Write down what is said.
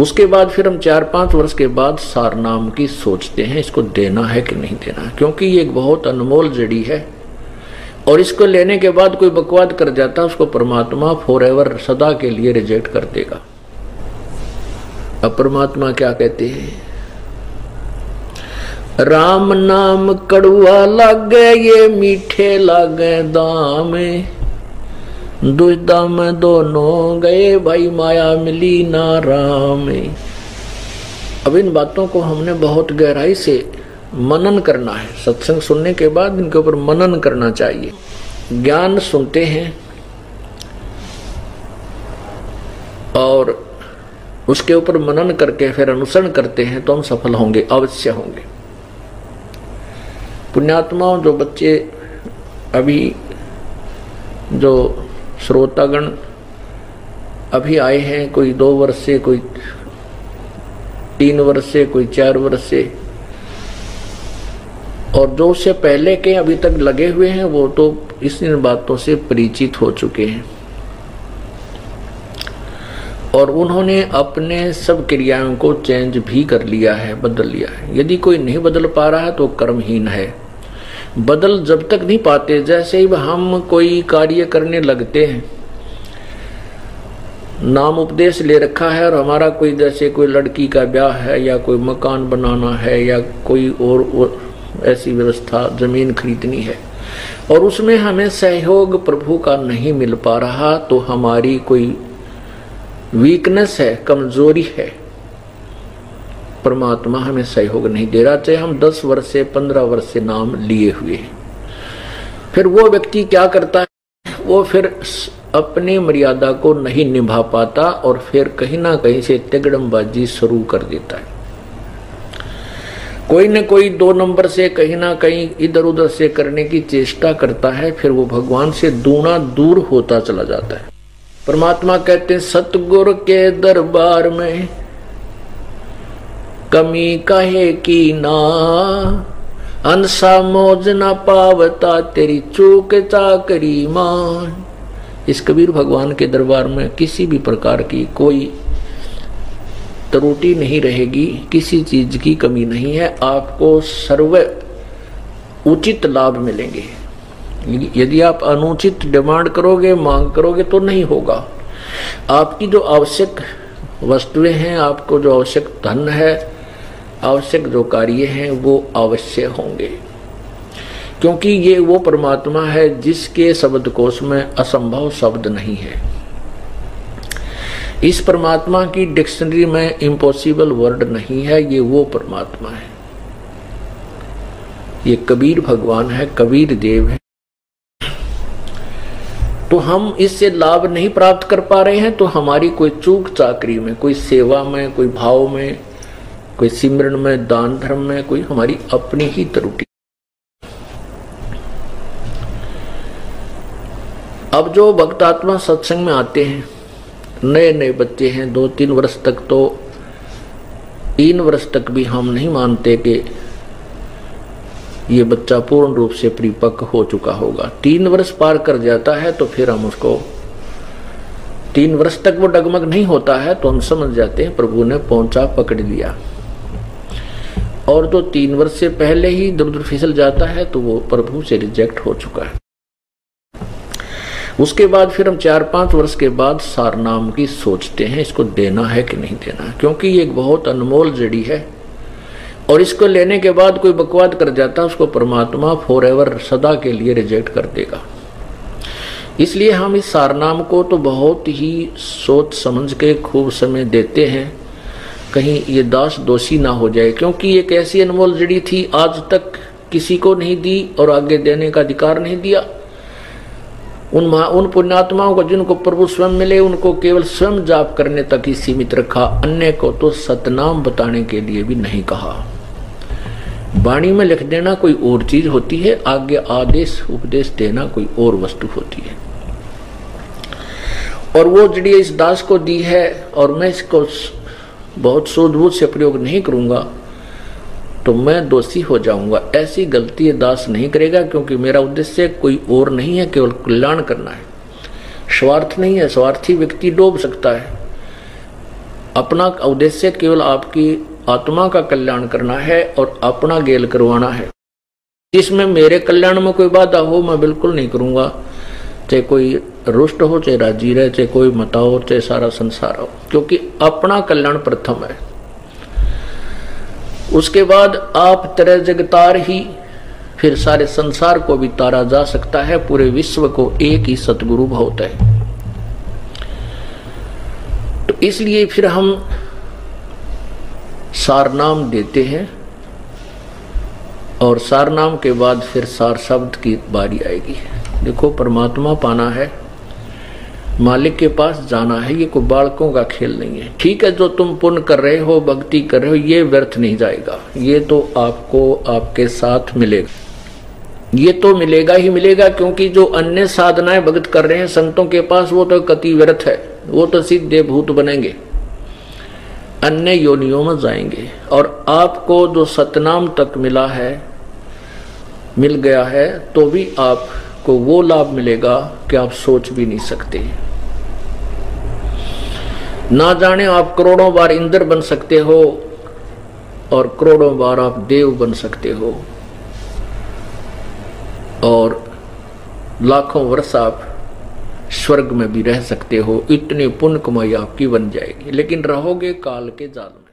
उसके बाद फिर हम चार पाँच वर्ष के बाद सार नाम की सोचते हैं, इसको देना है कि नहीं देना क्योंकि ये एक बहुत अनमोल जड़ी है। और इसको लेने के बाद कोई बकवाद कर जाता, उसको परमात्मा फॉर एवर सदा के लिए रिजेक्ट कर देगा। अब परमात्मा क्या कहते हैं? राम नाम कड़ुआ लागे, ये मीठे लागे दाम। दुष्दा में दोनों गए, भाई माया मिली ना राम अब इन बातों को हमने बहुत गहराई से मनन करना है। सत्संग सुनने के बाद इनके ऊपर मनन करना चाहिए। ज्ञान सुनते हैं और उसके ऊपर मनन करके फिर अनुसरण करते हैं तो हम सफल होंगे, अवश्य होंगे। पुण्यात्माओं जो बच्चे अभी जो श्रोतागण अभी आए हैं, कोई दो वर्ष से, कोई तीन वर्ष से, कोई चार वर्ष से। और जो उससे पहले के अभी तक लगे हुए हैं, वो तो इस इन बातों से परिचित हो चुके हैं। और उन्होंने अपने सब क्रियाओं को चेंज भी कर लिया है, बदल लिया है। यदि कोई नहीं बदल पा रहा है तो कर्महीन है। बदल जब तक नहीं पाते जैसे ही हम कोई कार्य करने लगते हैं। नाम उपदेश ले रखा है और हमारा कोई जैसे कोई लड़की का ब्याह है या कोई मकान बनाना है या कोई और, और ऐसी व्यवस्था ज़मीन खरीदनी है और उसमें हमें सहयोग प्रभु का नहीं मिल पा रहा तो हमारी कोई वीकनेस है कमज़ोरी है। परमात्मा हमें सहयोग नहीं दे रहा, चाहे हम दस वर्ष से पंद्रह वर्ष से नाम लिए हुए हैं। फिर वो व्यक्ति क्या करता है? वो फिर अपनी मर्यादा को नहीं निभा पाता और फिर कहीं ना कहीं से तिगड़मबाजी शुरू कर देता है। कोई न कोई दो नंबर से कहीं ना कहीं इधर उधर से करने की चेष्टा करता है, फिर वो भगवान से दूना दूर होता चला जाता है। परमात्मा कहते हैं, सतगुरु के दरबार में कमी कहे की ना? अंसा मोज न पावता, तेरी चूक चाकरी मान। इस कबीर भगवान के दरबार में किसी भी प्रकार की कोई त्रुटि नहीं रहेगी, किसी चीज़ की कमी नहीं है, आपको सर्व उचित लाभ मिलेंगे। यदि आप अनुचित डिमांड करोगे, मांग करोगे तो नहीं होगा। आपकी जो आवश्यक वस्तुएँ हैं, आपको जो आवश्यक धन है आवश्यक जो कार्य हैं, वो अवश्य होंगे। क्योंकि ये वो परमात्मा है जिसके शब्द कोश में असंभव शब्द नहीं है। इस परमात्मा की डिक्शनरी में इम्पॉसिबल वर्ड नहीं है, ये वो परमात्मा है। ये कबीर भगवान है, कबीर देव है। तो हम इससे लाभ नहीं प्राप्त कर पा रहे हैं तो हमारी कोई चूक चाकरी में, कोई सेवा में, कोई भाव में कोई सिमरन में, दान धर्म में, कोई हमारी अपनी ही त्रुटि। अब जो भक्तात्मा सत्संग में आते हैं नए नए बच्चे हैं दो तीन वर्ष तक तो तीन वर्ष तक भी हम नहीं मानते कि ये बच्चा पूर्ण रूप से परिपक्व हो चुका होगा। तीन वर्ष पार कर जाता है तो फिर हम उसको, तीन वर्ष तक वो डगमग नहीं होता है तो हम समझ जाते हैं, प्रभु ने पहुँचा पकड़ लिया। और जो तीन वर्ष से पहले ही दुर्द फिसल जाता है तो वो प्रभु से रिजेक्ट हो चुका है। उसके बाद फिर हम चार पाँच वर्ष के बाद सार नाम की सोचते हैं, इसको देना है कि नहीं देना है। क्योंकि ये एक बहुत अनमोल जड़ी है। और इसको लेने के बाद कोई बकवाद कर जाता है उसको परमात्मा फॉर एवर सदा के लिए रिजेक्ट कर देगा। इसलिए हम इस सारनाम को तो बहुत ही सोच समझ के खूब समय देते हैं। कहीं ये दास दोषी ना हो जाए, क्योंकि एक ऐसी अनमोल जड़ी थी, आज तक किसी को नहीं दी और आगे देने का अधिकार नहीं दिया। उन उन पुण्यात्माओं को जिनको प्रभु स्वयं मिले, उनको केवल स्वयं जाप करने तक ही सीमित रखा, अन्य को तो सतनाम बताने के लिए भी नहीं कहा। वाणी में लिख देना कोई और चीज़ होती है, आगे आदेश, उपदेश देना कोई और वस्तु होती है। और वो जड़ी इस दास को दी है, और मैं इसको बहुत सूझबूझ से प्रयोग नहीं करूँगा तो मैं दोषी हो जाऊँगा। ऐसी गलती दास नहीं करेगा, क्योंकि मेरा उद्देश्य कोई और नहीं है, केवल कल्याण करना है। स्वार्थ नहीं है, स्वार्थी व्यक्ति डूब सकता है। अपना उद्देश्य केवल आपकी आत्मा का कल्याण करना है और अपना गेल करवाना है। जिसमें मेरे कल्याण में कोई बाधा हो, मैं बिल्कुल नहीं करूँगा। चाहे कोई रुष्ट हो, चाहे राज़ी रहे, चाहे कोई मता हो, चाहे सारा संसार हो। क्योंकि अपना कल्याण प्रथम है। उसके बाद आप तरह जगतार ही फिर सारे संसार को भी तारा जा सकता है, पूरे विश्व को एक ही सतगुरु बहुत है। तो इसलिए फिर हम सार नाम देते हैं और सार नाम के बाद फिर सार शब्द की बारी आएगी। देखो, परमात्मा पाना है। मालिक के पास जाना है। ये कोई बालकों का खेल नहीं है। ठीक है, जो तुम पुण्य कर रहे हो, भक्ति कर रहे हो, ये व्यर्थ नहीं जाएगा। ये तो आपको आपके साथ मिलेगा। ये तो मिलेगा ही मिलेगा, क्योंकि जो अन्य साधनाएँ भगत कर रहे हैं संतों के पास, वो तो कति व्यर्थ है। वो तो सिद्ध भूत बनेंगे। अन्य योनियों में जाएँगे। और आपको जो सतनाम तक मिला है, मिल गया है तो भी आपको वो लाभ मिलेगा कि आप सोच भी नहीं सकते। ना जाने आप करोड़ों बार इंद्र बन सकते हो और करोड़ों बार आप देव बन सकते हो। और लाखों वर्ष आप स्वर्ग में भी रह सकते हो। इतनी पुण्य कमाई आपकी बन जाएगी। लेकिन रहोगे काल के जाल में।